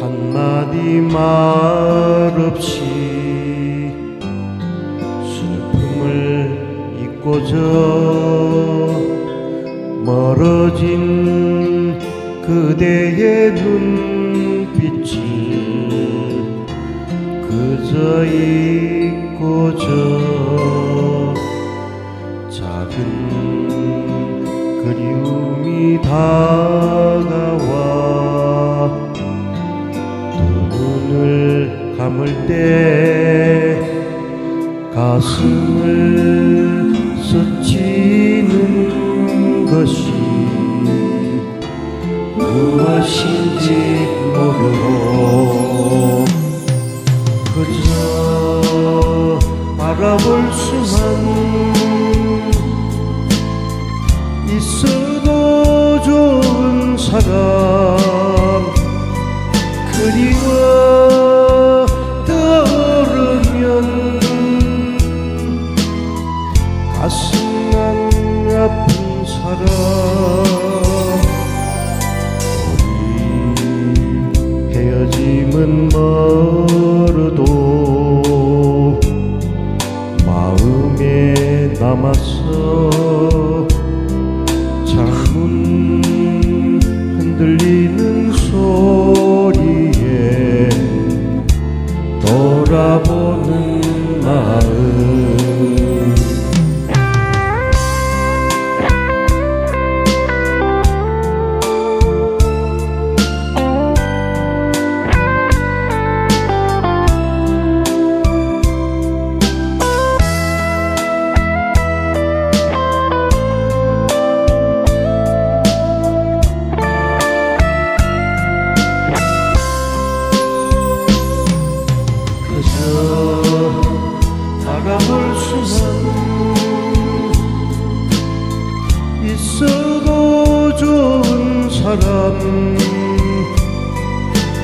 한마디 말 없이 슬픔을 잊고저 멀어진 그대의 눈빛을 그저 잊고저 작은 그리움이 다가 감을 때 가슴을 스치는 것이 무엇인지 모르고 그저 바라볼 수만 있어도 좋은 사람 그리워 가슴만 아픈 사람 우리 헤어짐은 멀어도 마음에 남았어 창문 흔들리는 소리에 돌아보는 마 좋은 사람.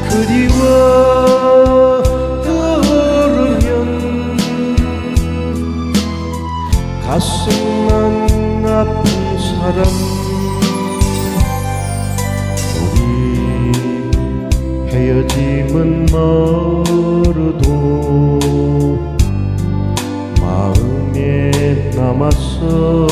그리워 떠오르면 가슴만 아픈 사람. 우리 헤어짐은 멀어도 마음에 남았어